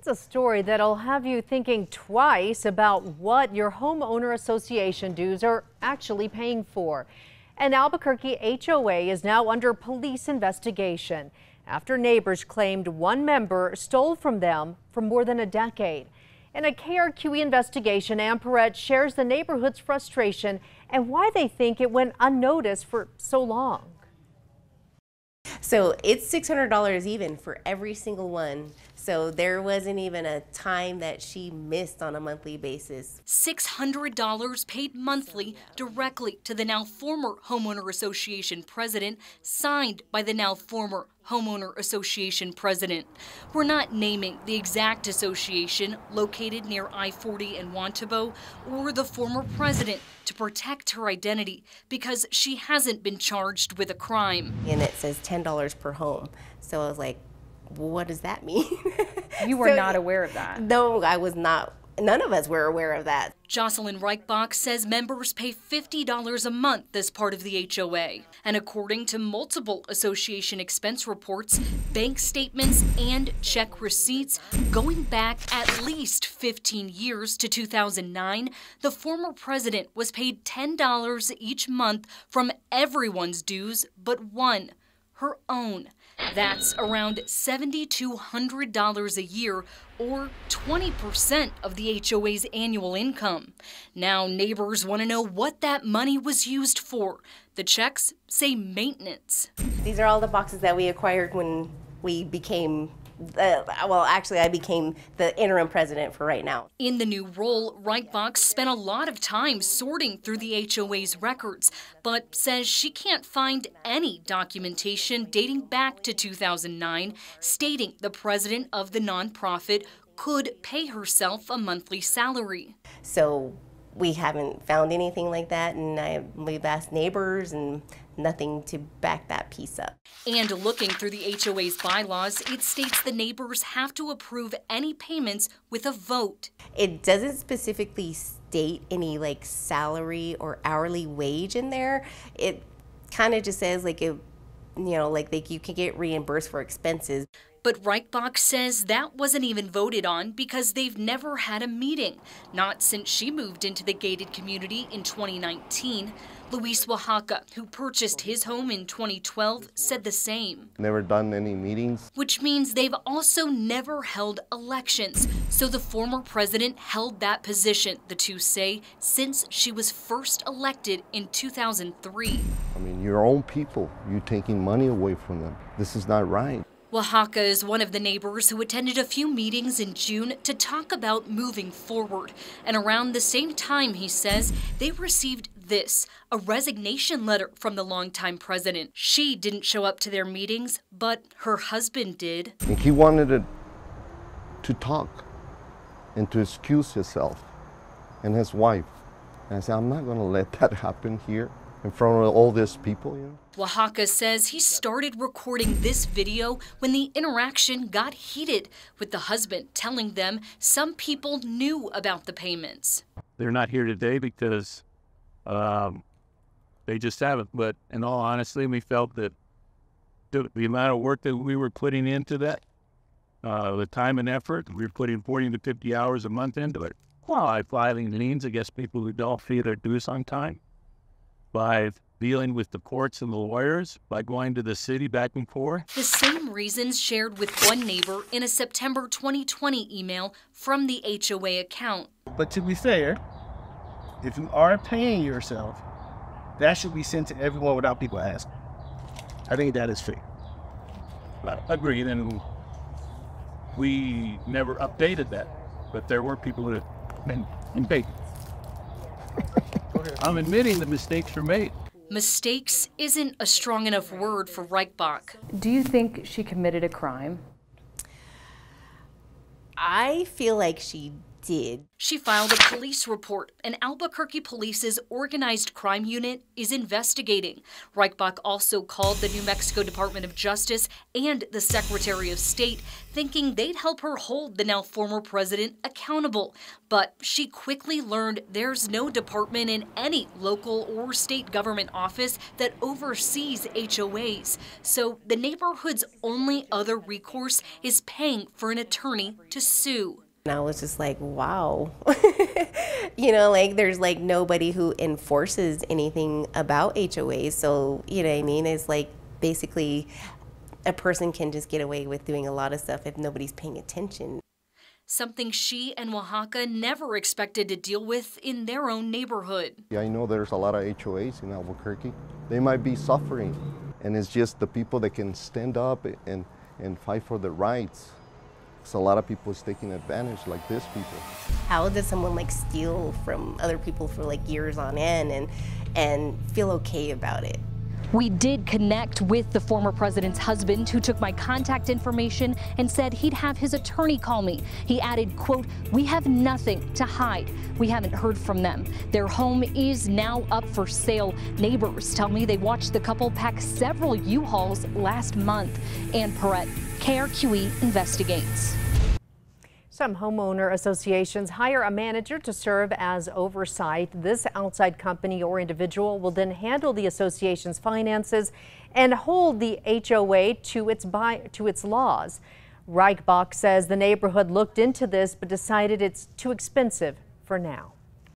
It's a story that'll have you thinking twice about what your homeowner association dues are actually paying for. An Albuquerque HOA is now under police investigation after neighbors claimed one member stole from them for more than a decade. In a KRQE investigation, Ann Perret shares the neighborhood's frustration and why they think it went unnoticed for so long. So it's $600 even for every single one. So there wasn't even a time that she missed on a monthly basis. $600 paid monthly directly to the now former Homeowner Association president, signed by the now former Homeowner Association president. We're not naming the exact association located near I 40 and Juan Tabo or the former president to protect her identity because she hasn't been charged with a crime. And it says $10 per home. So I was like, what does that mean? You were so, not aware of that? No, I was not. None of us were aware of that. Jocelyn Reichbach says members pay $50 a month as part of the HOA. And according to multiple association expense reports, bank statements, and check receipts going back at least 15 years to 2009, the former president was paid $10 each month from everyone's dues but one, her own. That's around $7,200 a year or 20% of the HOA's annual income. Now, neighbors want to know what that money was used for. The checks say maintenance. These are all the boxes that we acquired when we became well, actually, I became the interim president for right now. In the new role, Reichbach spent a lot of time sorting through the HOA's records, but says she can't find any documentation dating back to 2009 stating the president of the nonprofit could pay herself a monthly salary. So we haven't found anything like that, and I, we've asked neighbors and nothing to back that piece up. And looking through the HOA's bylaws, it states the neighbors have to approve any payments with a vote. It doesn't specifically state any like salary or hourly wage in there. It kind of just says like it, you know, like they, you can get reimbursed for expenses. But Reichbach says that wasn't even voted on because they've never had a meeting, not since she moved into the gated community in 2019. Luis Oaxaca, who purchased his home in 2012, said the same. Never done any meetings. Which means they've also never held elections. So the former president held that position, the two say, since she was first elected in 2003. I mean, your own people, you taking money away from them. This is not right. Oaxaca is one of the neighbors who attended a few meetings in June to talk about moving forward. And around the same time, he says, they received this a resignation letter from the longtime president. She didn't show up to their meetings, but her husband did. And he wanted to, talk and to excuse himself and his wife. And I said, I'm not going to let that happen here in front of all these people. You know? Oaxaca says he started recording this video when the interaction got heated, with the husband telling them some people knew about the payments. They're not here today because um, they just haven't. But in all honesty, we felt that the, the amount of work that we were putting into that, uh, the time and effort, we were putting 40 to 50 hours a month into it. Well, I filing liens against people who don't pay their dues on time by dealing with the courts and the lawyers, by going to the city back and forth. The same reasons shared with one neighbor in a September 2020 email from the HOA account. But to be fair, if you are paying yourself, that should be sent to everyone without people asking. I think that is fair. Agreed, and we never updated that, but there were people that been paid. I'm admitting the mistakes were made. Mistakes isn't a strong enough word for Reichbach. Do you think she committed a crime? I feel like she did. She filed a police report, and Albuquerque Police's organized crime unit is investigating. Reichbach also called the New Mexico Department of Justice and the Secretary of State, thinking they'd help her hold the now former president accountable. But she quickly learned there's no department in any local or state government office that oversees HOAs. So the neighborhood's only other recourse is paying for an attorney to sue. And I was just like, wow. you know, like there's like nobody who enforces anything about HOAs. So, you know what I mean? It's like basically a person can just get away with doing a lot of stuff if nobody's paying attention. Something she and Oaxaca never expected to deal with in their own neighborhood. Yeah, I know there's a lot of HOAs in Albuquerque. They might be suffering, and it's just the people that can stand up and, and fight for their rights a lot of people is taking advantage, like this people. How does someone like steal from other people for like years on end and and feel okay about it? We did connect with the former president's husband who took my contact information and said he'd have his attorney call me. He added, quote, we have nothing to hide. We haven't heard from them. Their home is now up for sale. Neighbors tell me they watched the couple pack several U-Hauls last month. Ann Perrette, KRQE investigates. Some homeowner associations hire a manager to serve as oversight. This outside company or individual will then handle the association's finances and hold the HOA to its, by, to its laws. Reichbach says the neighborhood looked into this but decided it's too expensive for now.